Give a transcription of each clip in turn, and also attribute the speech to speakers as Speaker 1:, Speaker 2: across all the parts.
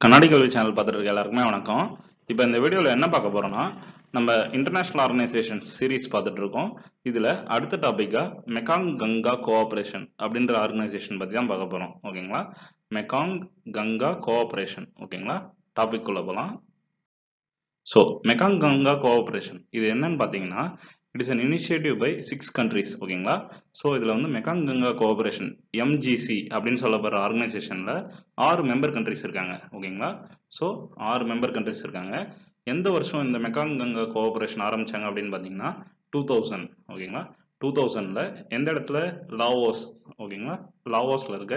Speaker 1: கண்ணாடி கல்வி சேனல் பார்த்துட்டு இருக்க எல்லாருக்குமே வணக்கம். இப்போ இந்த வீடியோவில் என்ன பார்க்க போகிறோம்னா நம்ம இன்டர்நேஷனல் ஆர்கனைசேஷன் சீரிஸ் பார்த்துட்டு இருக்கோம் இதில் அடுத்த டாப்பிக்காக மெக்காங் கங்கா கோஆப்ரேஷன் அப்படின்ற ஆர்கனைசேஷன் பற்றி தான் பார்க்க போகிறோம் ஓகேங்களா? மெகாங் கங்கா கோஆப்ரேஷன் ஓகேங்களா? டாபிக் உள்ள போகலாம் ஸோ மெக்காங் கங்கா கோஆப்ரேஷன் இது என்னன்னு பார்த்தீங்கன்னா it is an initiative by six countries ஓகேங்களா ஸோ இதில் வந்து மெக்காங் கங்கா கோஆபரேஷன் எம்ஜிசி அப்படின்னு சொல்லப்படுற ஆர்கனைசேஷனில் ஆறு மெம்பர் கண்ட்ரிஸ் இருக்காங்க ஓகேங்களா ஸோ ஆறு மெம்பர் கண்ட்ரிஸ் இருக்காங்க. எந்த வருஷம் இந்த மெக்காங் கங்கா கோஆபரேஷன் ஆரம்பிச்சாங்க அப்படின்னு பார்த்தீங்கன்னா டூ தௌசண்ட் ஓகேங்களா டூ தௌசண்டில் எந்த இடத்துல? லாவோஸ் ஓகேங்களா லாவோஸில் இருக்க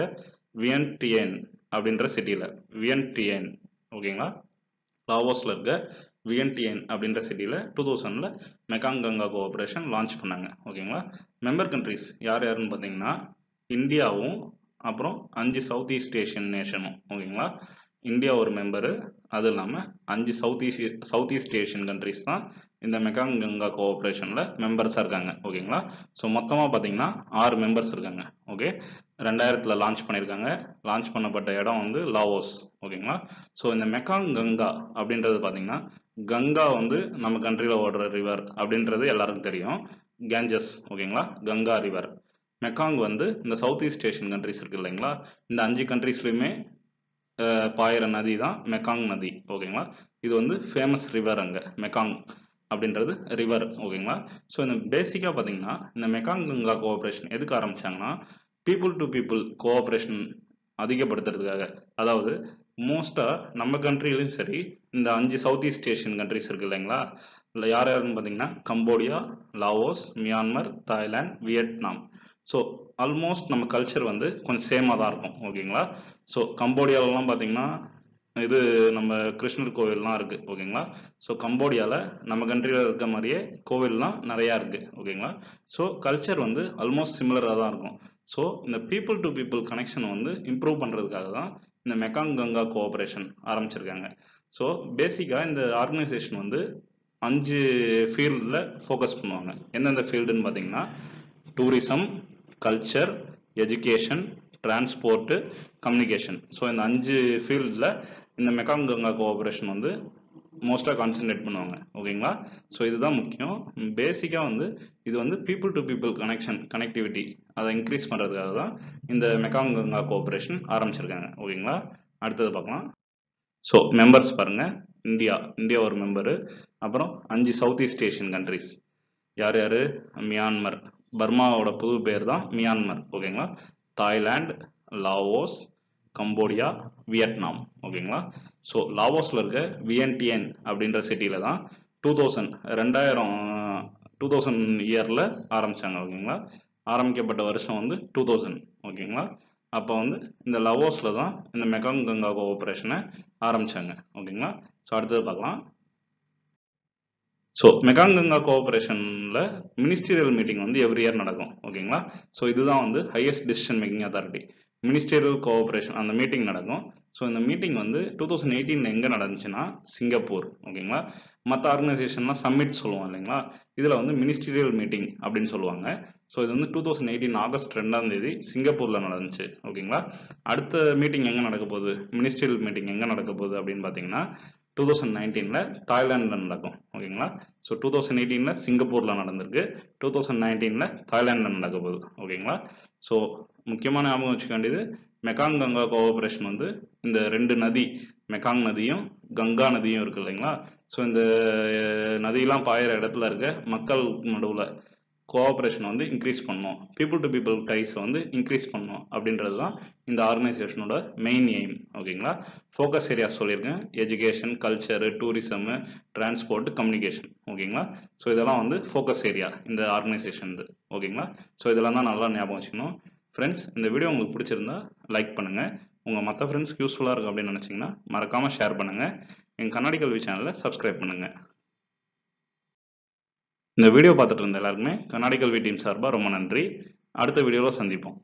Speaker 1: வியன்டியன் அப்படின்ற சிட்டியில் வியன்டியன் ஓகேங்களா லாவோஸில் இருக்க விஎன்டிஎன் அப்படின்ற சிட்டியில் டூ தௌசண்டில் மெக்காங் கங்கா கோஆப்ரேஷன் லான்ச் பண்ணாங்க. ஓகேங்களா மெம்பர் கண்ட்ரிஸ் யார் யாருன்னு பார்த்தீங்கன்னா இந்தியாவும் அப்புறம் அஞ்சு சவுத் ஈஸ்ட் ஏஷியன் நேஷனும் ஓகேங்களா இந்தியா ஒரு மெம்பரு அது இல்லாமல் அஞ்சு south east south east Asian countries தான் இந்த மெக்காங் கங்கா கோஆப்ரேஷனில் மெம்பர்ஸாக இருக்காங்க. ஓகேங்களா ஸோ மொத்தமாக பார்த்தீங்கன்னா ஆறு மெம்பர்ஸ் இருக்காங்க. ஓகே ரெண்டாயிரத்தில் லான்ச் பண்ணியிருக்காங்க லான்ச் பண்ணப்பட்ட இடம் வந்து லாவோஸ் ஓகேங்களா ஸோ இந்த மெக்காங் கங்கா அப்படின்றது பார்த்தீங்கன்னா கங்கா வந்து நம்ம கண்ட்ரியில் ஓடுற ரிவர் அப்படின்றது எல்லாருக்கும் தெரியும். கேஞ்சஸ் ஓகேங்களா கங்கா ரிவர் மெக்காங் வந்து இந்த சவுத் ஈஸ்ட் ஏஷியன் கண்ட்ரிஸ் இருக்கு இல்லைங்களா? இந்த அஞ்சு கண்ட்ரீஸ்லையுமே பாயிற நதி தான் மெக்காங் நதி. ஓகேங்களா இது வந்து ஃபேமஸ் ரிவர் அங்கே மெக்காங் அப்படின்றது ரிவர் ஓகேங்களா ஸோ இந்த பேசிக்காக பார்த்தீங்கன்னா இந்த மெக்காங் கங்கா கோஆப்ரேஷன் எதுக்கு ஆரம்பிச்சாங்கன்னா பீப்புள் டு பீப்புள் கோஆப்ரேஷன் அதிகப்படுத்துறதுக்காக. அதாவது மோஸ்ட்டாக நம்ம கண்ட்ரிலையும் சரி இந்த அஞ்சு சவுத் ஈஸ்ட் ஏஷியன் கண்ட்ரிஸ் இருக்கு இல்லைங்களா? இல்லை யார் யாருன்னு பார்த்தீங்கன்னா Cambodia Laos Myanmar Thailand Vietnam. So almost நம்ம கல்ச்சர் வந்து கொஞ்சம் சேமாக தான் இருக்கும் ஓகேங்களா ஸோ கம்போடியாலலாம் பார்த்தீங்கன்னா இது நம்ம கிருஷ்ணர் கோவில்லாம் இருக்கு ஓகேங்களா? ஸோ கம்போடியாவில் நம்ம கண்ட்ரியில் இருக்க மாதிரியே கோவில்லாம் நிறையா இருக்கு ஓகேங்களா? ஸோ கல்ச்சர் வந்து ஆல்மோஸ்ட் சிமிலராக தான் இருக்கும். ஸோ இந்த பீப்புள் டு பீப்புள் கனெக்ஷன் வந்து இம்ப்ரூவ் பண்ணுறதுக்காக தான் இந்த மெக்காங் கங்கா கோஆப்ரேஷன் ஆரம்பிச்சிருக்காங்க. ஸோ பேசிக்காக இந்த ஆர்கனைசேஷன் வந்து அஞ்சு ஃபீல்டில் ஃபோக்கஸ் பண்ணுவாங்க. எந்தெந்த ஃபீல்டுன்னு பார்த்தீங்கன்னா tourism culture education transport communication so இந்த அஞ்சு ஃபீல்டில் இந்த மெக்காங் கங்கா கோஆப்ரேஷன் வந்து மோஸ்ட்டாக கான்சென்ட்ரேட் பண்ணுவாங்க. ஓகேங்களா ஸோ இதுதான் முக்கியம். பேசிக்காக வந்து இது வந்து people to people connection connectivity அதை இன்க்ரீஸ் பண்ணுறதுக்காக தான் இந்த மெக்காங் கங்கா கோஆப்ரேஷன் ஆரம்பிச்சிருக்காங்க. ஓகேங்களா அடுத்தது பார்க்கலாம். ஸோ மெம்பர்ஸ் பாருங்கள் இந்தியா. இந்தியா ஒரு மெம்பரு அப்புறம் அஞ்சு சவுத் ஈஸ்ட் ஏஷியன் கண்ட்ரிஸ் யார் யார்? மியான்மர். பர்மாவோட புது பேர் தான் மியான்மர். ஓகேங்களா தாய்லாந்து லாவோஸ் கம்போடியா வியட்நாம் ஓகேங்களா ஸோ லாவோஸில் இருக்க விஎன்டிஎன் அப்படின்ற சிட்டியில் தான் டூ தௌசண்ட் ரெண்டாயிரம் டூ தௌசண்ட் இயரில் ஆரம்பித்தாங்க ஓகேங்களா ஆரம்பிக்கப்பட்ட வருஷம் வந்து டூ தௌசண்ட் ஓகேங்களா அப்போ வந்து இந்த லவோஸில் தான் இந்த மெகாங் கங்கா கோஆப்ரேஷனை ஆரம்பித்தாங்க ஓகேங்களா ஸோ அடுத்தது பார்க்கலாம். ஸோ மெகாங் கங்கா கோஆப்ரேஷனில் மினிஸ்டீரியல் மீட்டிங் வந்து எவ்ரி இயர் நடக்கும் ஓகேங்களா ஸோ இதுதான் வந்து highest decision making authority ministerial cooperation அந்த மீட்டிங் நடக்கும். ஸோ இந்த மீட்டிங் வந்து டூ தௌசண்ட் எயிட்டீன் எங்கே நடந்துச்சுன்னா சிங்கப்பூர் ஓகேங்களா மற்ற ஆர்கனைசேஷன்லாம் சம்மிட் சொல்லுவோம் இல்லைங்களா? இதில் வந்து மினிஸ்டீரியல் மீட்டிங் அப்படின்னு சொல்லுவாங்க. ஸோ இது வந்து டூ தௌசண்ட் எயிட்டீன் ஆகஸ்ட் ரெண்டாம் தேதி சிங்கப்பூரில் நடந்துச்சு ஓகேங்களா அடுத்த மீட்டிங் எங்கே நடக்க போகுது? மினிஸ்டீரியல் மீட்டிங் எங்கே நடக்க போகுது அப்படின்னு பார்த்தீங்கன்னா டூ தௌசண்ட் நைன்டீனில் தாய்லாண்டில் நடக்கும் ஓகேங்களா? ஸோ டூ தௌசண்ட் எயிட்டீனில் சிங்கப்பூரில் நடந்திருக்கு. டூ தௌசண்ட் நைன்டீனில் தாய்லாண்டில் நடக்க போகுது ஓகேங்களா? ஸோ முக்கியமான ஞாபகம் வச்சுக்க வேண்டியது மெகாங் கங்கா கோஆபரேஷன் வந்து இந்த ரெண்டு நதி மெக்காங் நதியும் கங்கா நதியும் இருக்கு இல்லைங்களா? ஸோ இந்த நதியெல்லாம் பாயிற இடத்துல இருக்க மக்கள் நடுவில் கோஆப்ரேஷன் வந்து இன்க்ரீஸ் பண்ணும். பீப்புள் டு பீப்புள் டைஸ் வந்து இன்க்ரீஸ் பண்ணணும் அப்படின்றது தான் இந்த ஆர்கனைசேஷனோட மெயின் எய்ம் ஓகேங்களா ஃபோக்கஸ் ஏரியா சொல்லியிருக்கேன். Education culture tourism transport communication ஓகேங்களா ஸோ இதெல்லாம் வந்து ஃபோக்கஸ் ஏரியா இந்த ஆர்கனைசேஷன் ஓகேங்களா ஸோ இதெல்லாம் தான் நல்லா ஞாபகம் வச்சுக்கணும். ஃப்ரெண்ட்ஸ் இந்த வீடியோ உங்களுக்கு பிடிச்சிருந்தா லைக் பண்ணுங்கள் உங்கள் மற்ற ஃப்ரெண்ட்ஸ்க்கு யூஸ்ஃபுல்லாக இருக்கும் அப்படின்னு நினச்சிங்கன்னா மறக்காமல் ஷேர் பண்ணுங்கள் எங்கள் கண்ணாடி கல்வி சேனலை சப்ஸ்கிரைப் பண்ணுங்கள் இந்த வீடியோ பார்த்துட்டு இருந்த எல்லாருக்குமே கண்ணாடி வி டீம் சார்பாக ரொம்ப நன்றி. அடுத்த வீடியோவில் சந்திப்போம்.